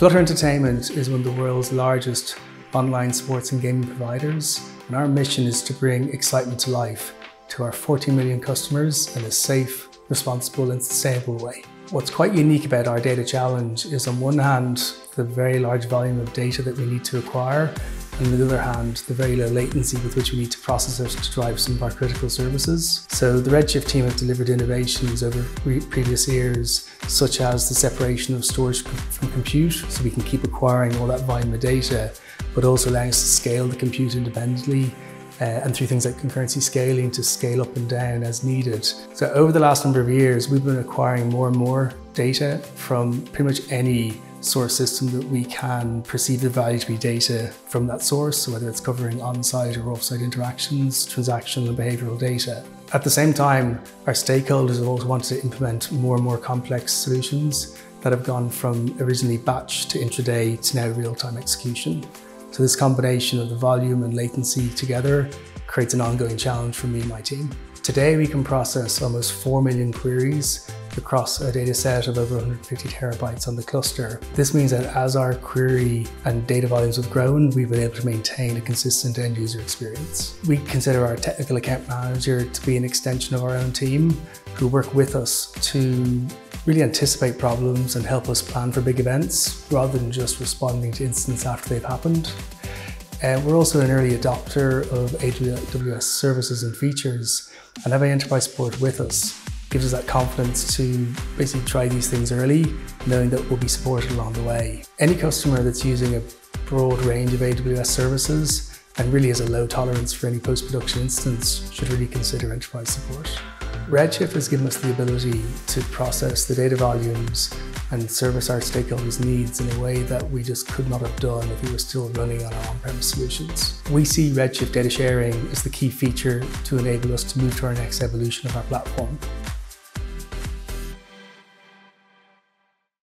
Flutter Entertainment is one of the world's largest online sports and gaming providers, and our mission is to bring excitement to life to our 40 million customers in a safe, responsible and sustainable way. What's quite unique about our data challenge is on one hand, the very large volume of data that we need to acquire, and on the other hand, the very low latency with which we need to process it to drive some of our critical services. So the Redshift team have delivered innovations over previous years, such as the separation of storage from compute, so we can keep acquiring all that volume of data, but also allowing us to scale the compute independently uh, and through things like concurrency scaling to scale up and down as needed. So over the last number of years, we've been acquiring more and more data from pretty much any source system that we can perceive the value to be data from that source, so whether it's covering on-site or off-site interactions, transactional and behavioral data. At the same time, our stakeholders have also wanted to implement more and more complex solutions that have gone from originally batch to intraday to now real-time execution. So this combination of the volume and latency together creates an ongoing challenge for me and my team. Today we can process almost 4 million queries across a data set of over 150 terabytes on the cluster. This means that as our query and data volumes have grown, we've been able to maintain a consistent end user experience. We consider our technical account manager to be an extension of our own team who work with us to really anticipate problems and help us plan for big events rather than just responding to incidents after they've happened. Uh, we're also an early adopter of AWS services and features and have having enterprise support with us gives us that confidence to basically try these things early, knowing that we'll be supported along the way. Any customer that's using a broad range of AWS services and really has a low tolerance for any post-production instance should really consider enterprise support. Redshift has given us the ability to process the data volumes and service our stakeholders' needs in a way that we just could not have done if we were still running on our on-premise solutions. We see Redshift data sharing as the key feature to enable us to move to our next evolution of our platform.